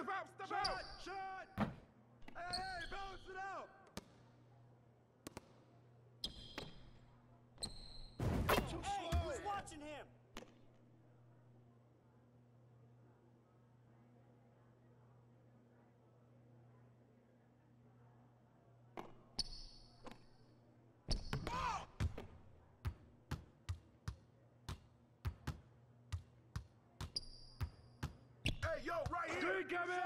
step out, step Shot! out. Shot! Hey, hey, balance it out! Hey, yo, right here. Three coming!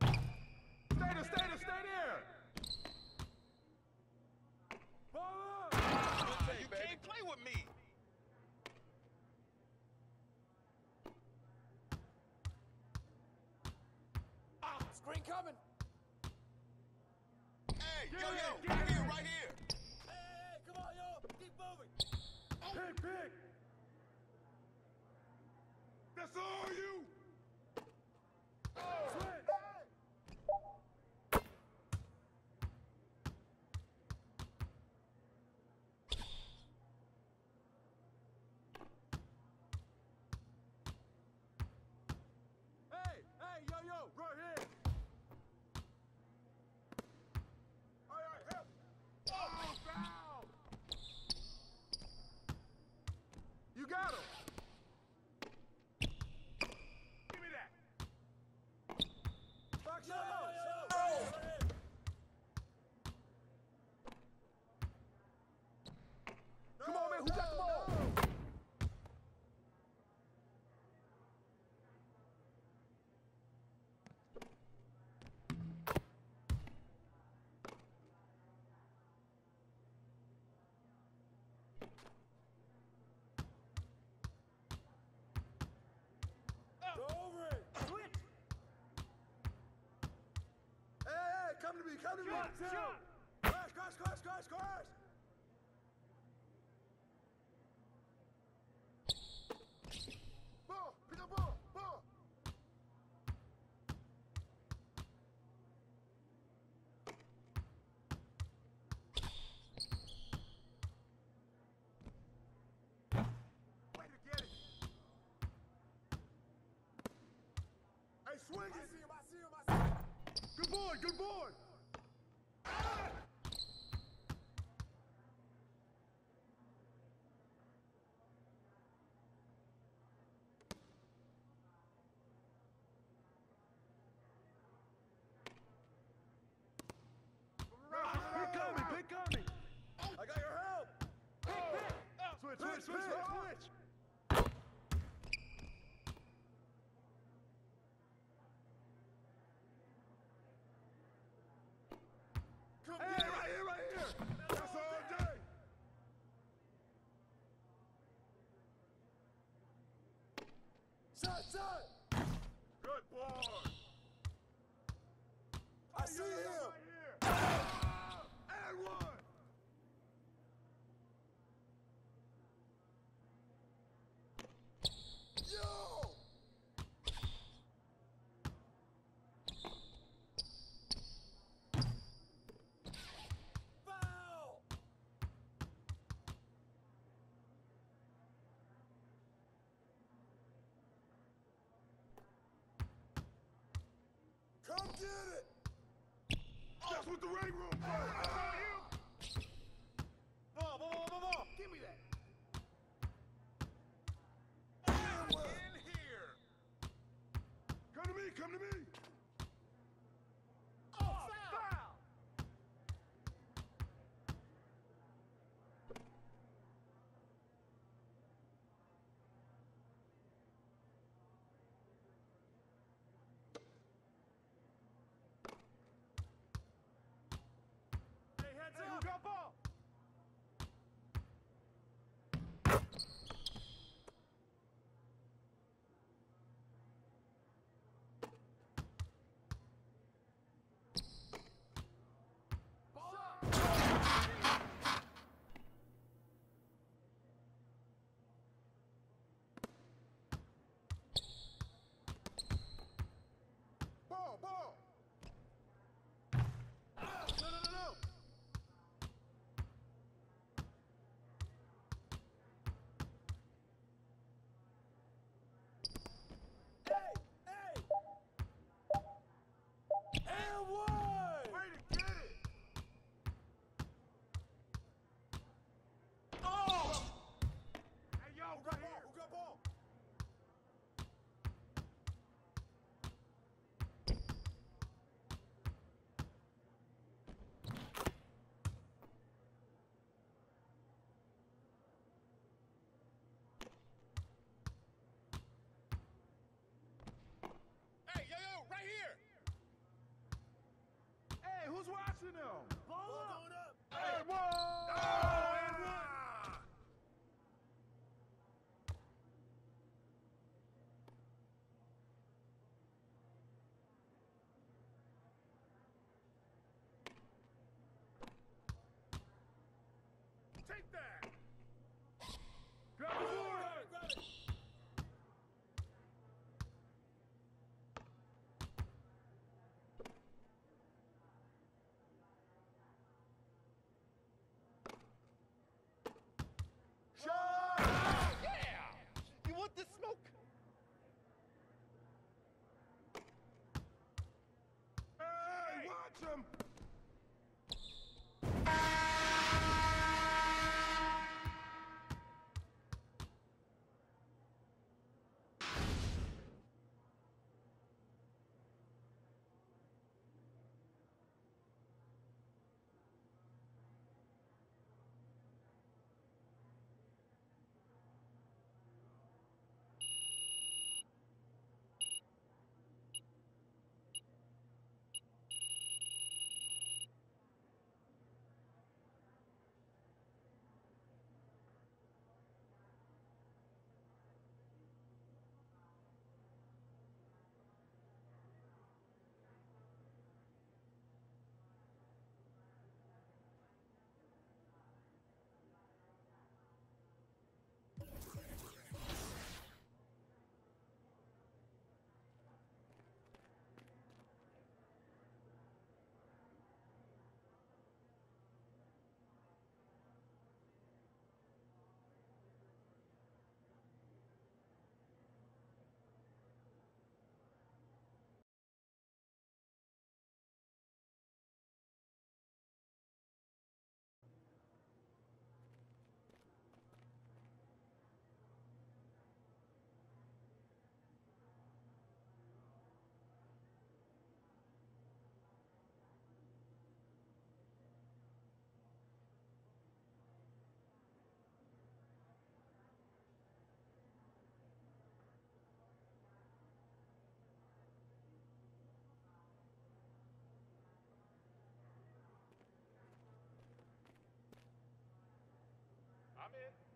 Stay there, stay there, stay there. Ball up! Ah, you can't play with me. Ah, Screen coming. Hey, yo, Get yo, it, right get here, right here. Hey, hey, come on, yo. Keep moving. Pick, pick! That's all you. Switch! Hey, hey, yo, yo, right here! All right, help. Oh, foul. You got him. Give me that. Box Yo, out! yo, yo, yo. Come on, man. Who got the ball? Go over it! Switch. Hey, hey, to me, come! Shot, shot. Crash, crash, crash, crash, crash! Ball. Pick up ball. Ball. Way it. I see him, I see him, I see him! Good boy, good boy. Pick on me, pick on me! I got your help! Switch, Switch, switch, switch! Come Hey, get right here, right here! That's all day. Shot, shot! Good boy. I see him! Right here. And one. Yo! Foul. Come get it! The ring room Janelle. Jump! I'm in.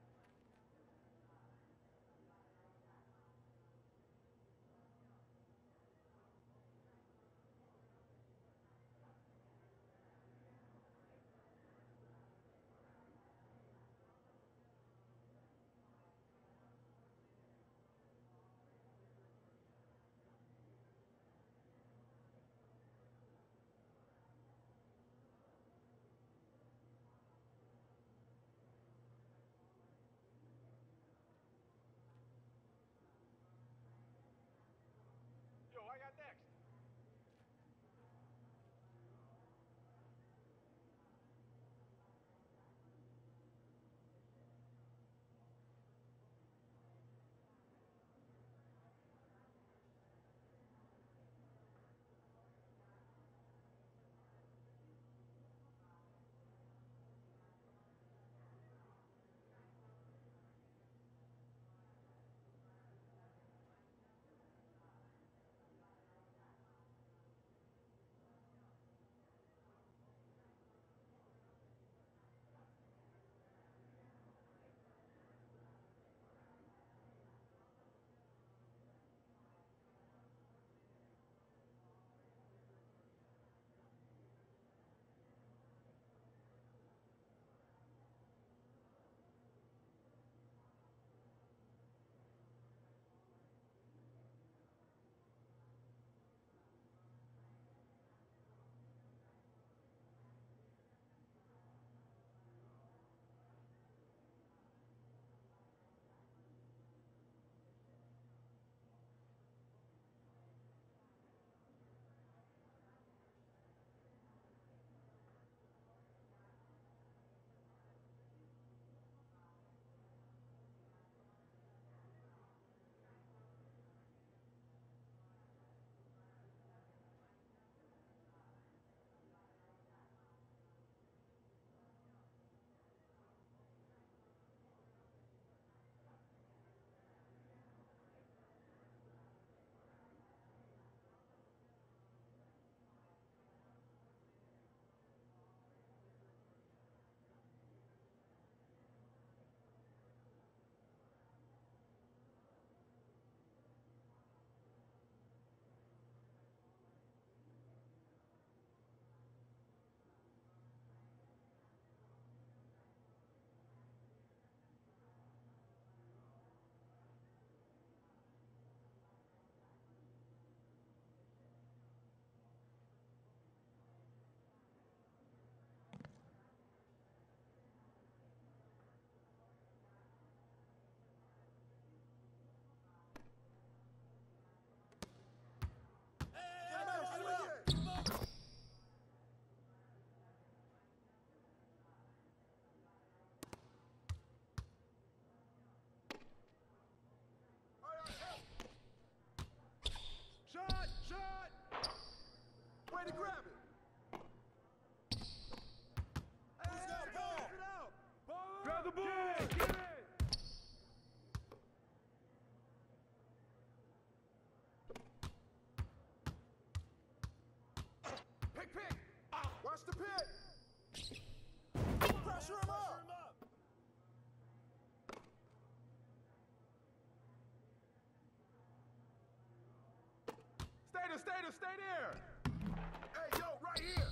Stay there, stay there! Hey, yo, right here!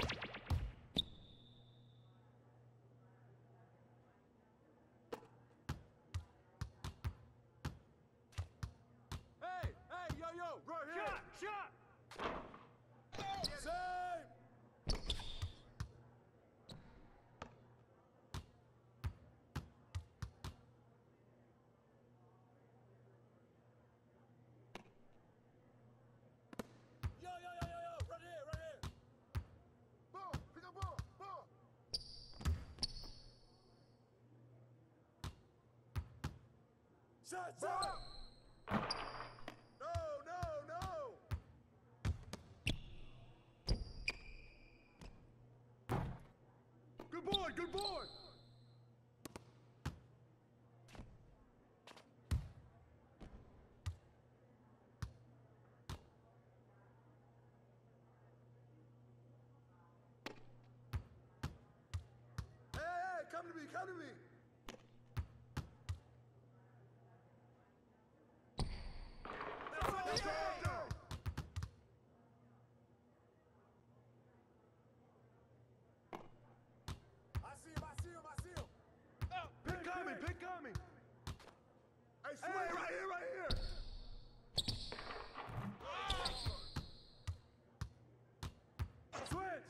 Ball. shot! No, no, no. Good boy, good boy. Hey, hey, come to me, come to me. Pick coming, pick coming. Hey, Hey. right here, right here. Switch.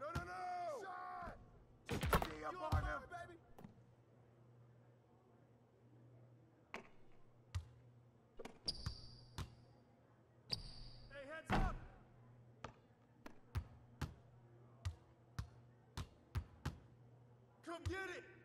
No, no, no. Shot! Get You up on on fire, him. baby! Hey, heads up! Come get it.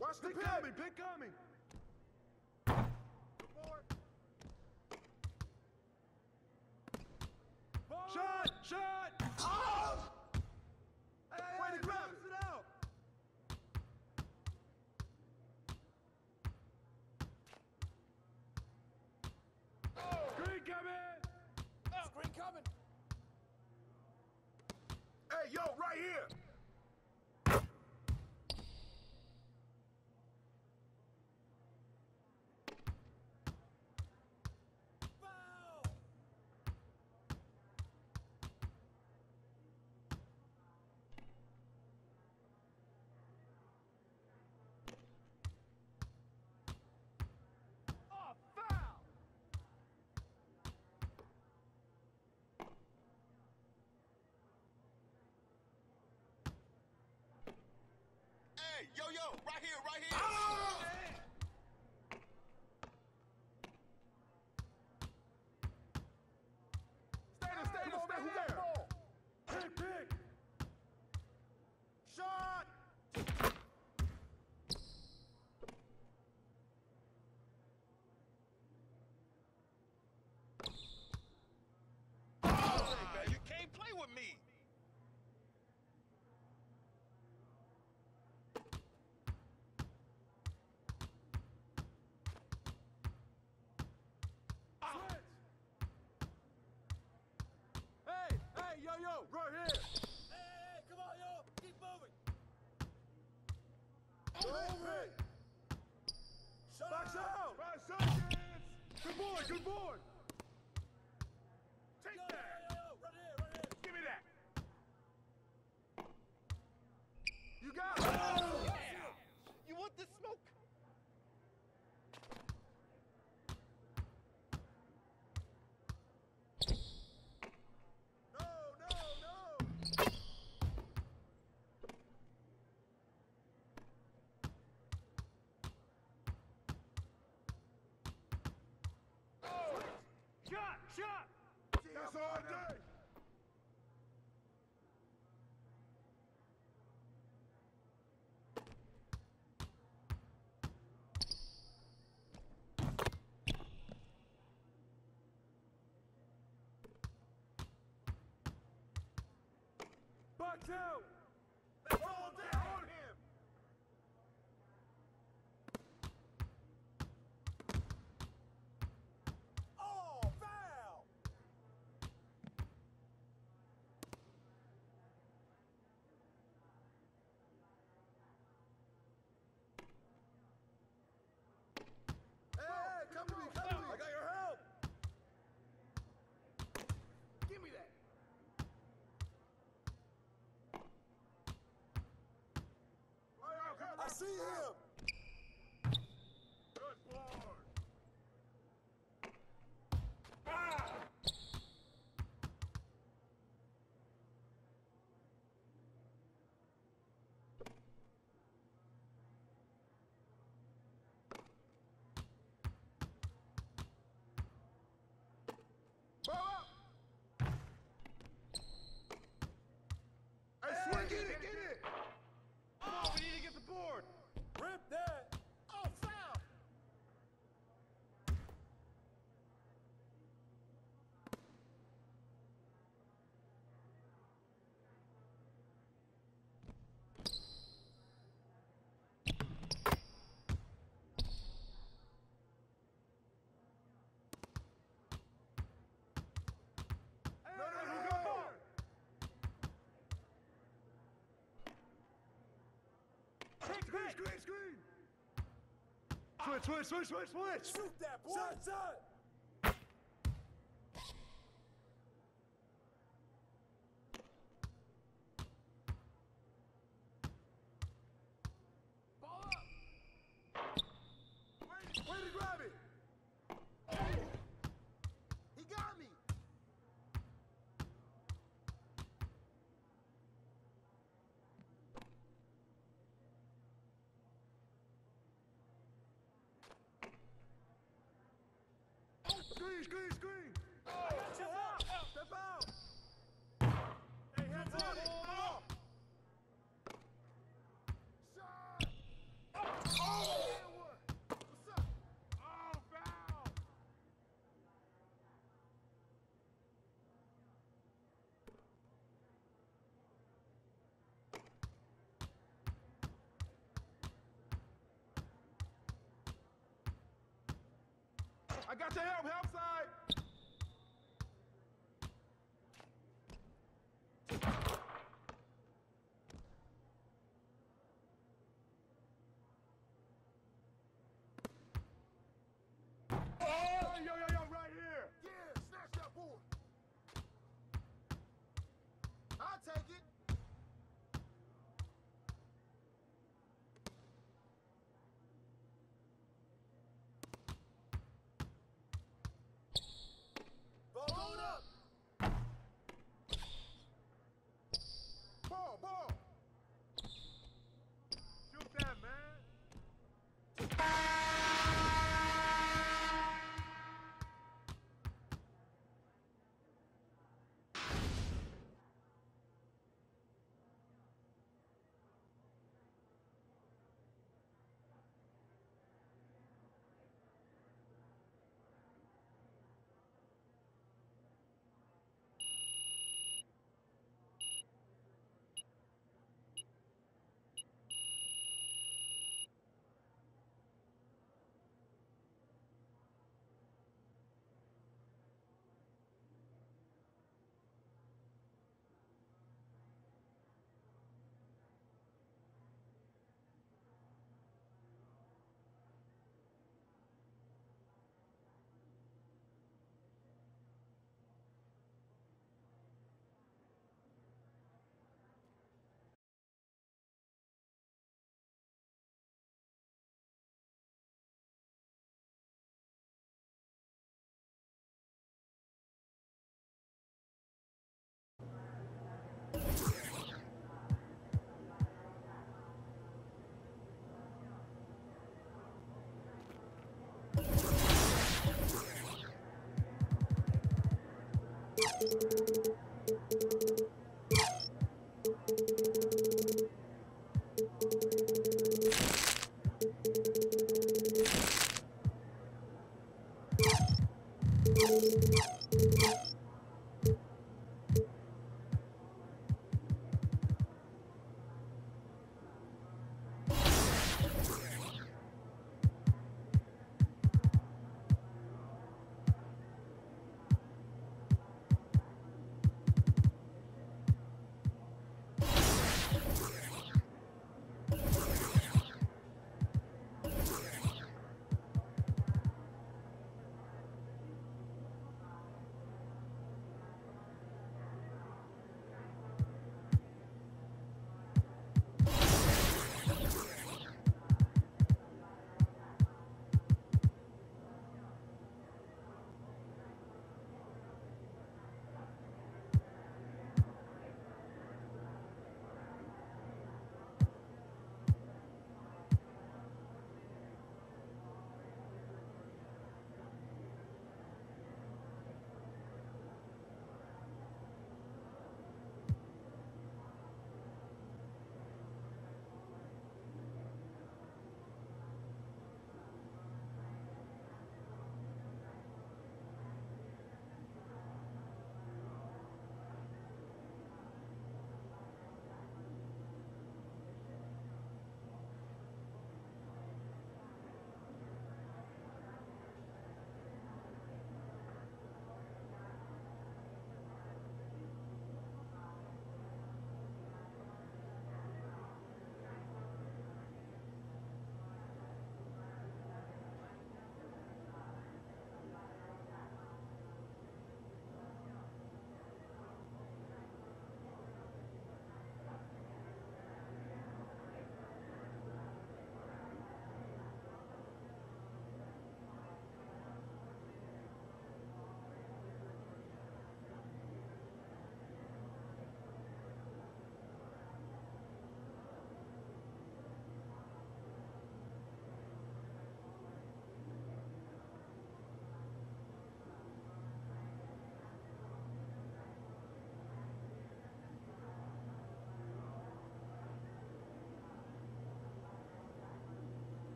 Watch the Pick pick up. coming, pick coming. Good. Shot, shot. Oh! Hey, Way hey, to grab bounce it out. Oh! Screen coming. Oh, Screen coming! Hey, yo, right here! Yo, yo, right here, right here. Oh! Back down! Back Good boy, good boy! Locked out! switch, switch, switch, switch, switch! Shoot that boy! Son, son! squeeze, squeeze, squeeze. got your help, help side. Oh, yo, yo,